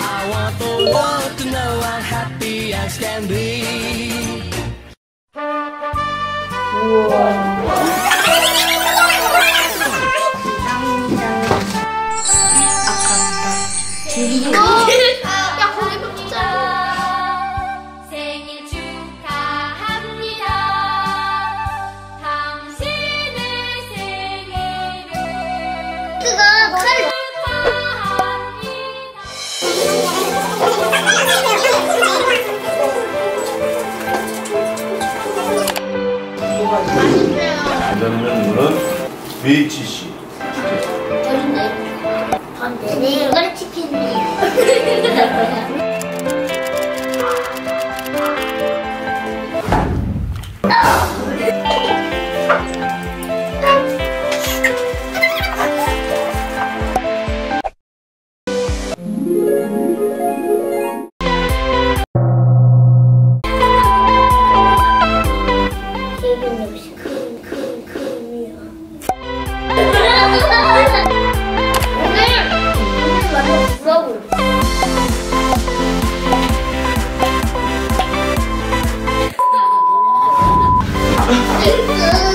I want the world to know I'm happy as can be. 완전히는 이거는 VHC 저는 반대 네, 이거는 치킨이에요. It's.